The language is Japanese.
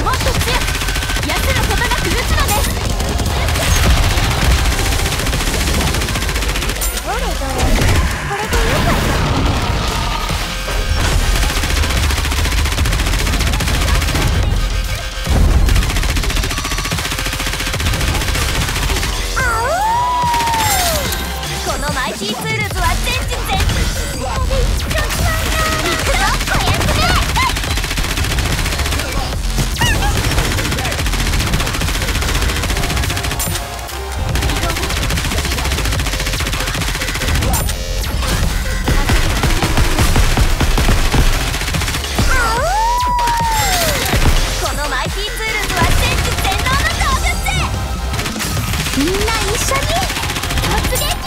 Lots of みんな一緒に突撃